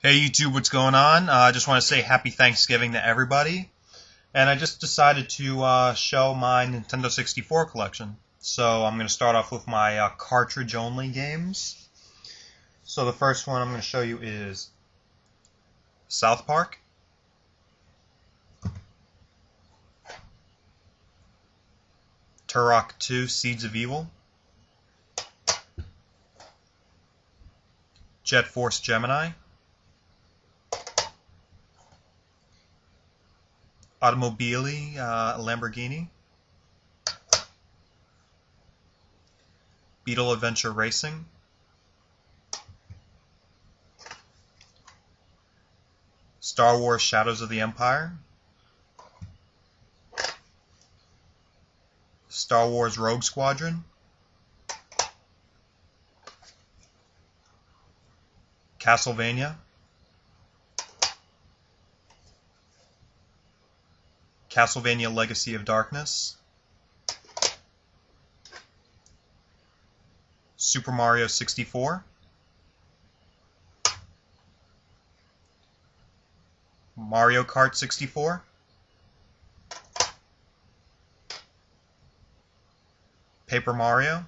Hey YouTube, what's going on? Uh, I just want to say happy Thanksgiving to everybody. And I just decided to uh, show my Nintendo 64 collection. So I'm going to start off with my uh, cartridge only games. So the first one I'm going to show you is South Park. Turok 2 Seeds of Evil. Jet Force Gemini. Automobili uh, Lamborghini, Beetle Adventure Racing, Star Wars Shadows of the Empire, Star Wars Rogue Squadron, Castlevania, Castlevania Legacy of Darkness, Super Mario 64, Mario Kart 64, Paper Mario,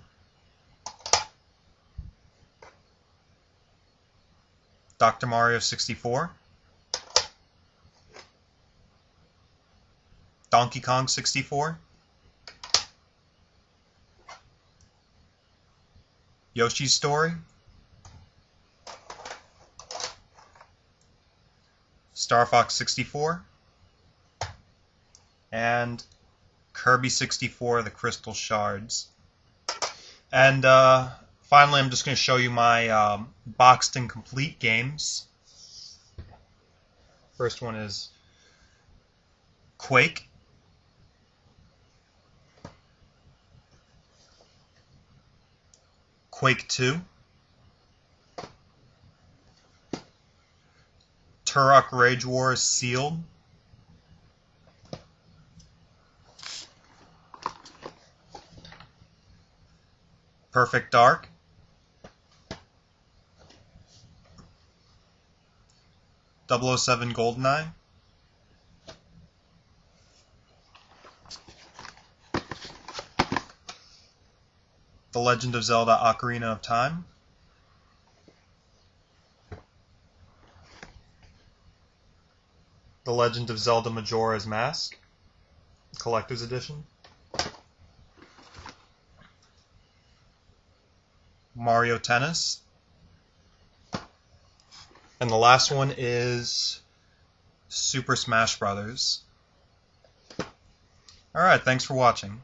Dr. Mario 64, Donkey Kong 64, Yoshi's Story, Star Fox 64, and Kirby 64, The Crystal Shards. And uh, finally, I'm just going to show you my um, boxed and complete games. First one is Quake. Quake 2, Turok Rage Wars Sealed, Perfect Dark, Double O Seven Goldeneye, The Legend of Zelda Ocarina of Time. The Legend of Zelda Majora's Mask, Collector's Edition. Mario Tennis. And the last one is Super Smash Brothers. Alright, thanks for watching.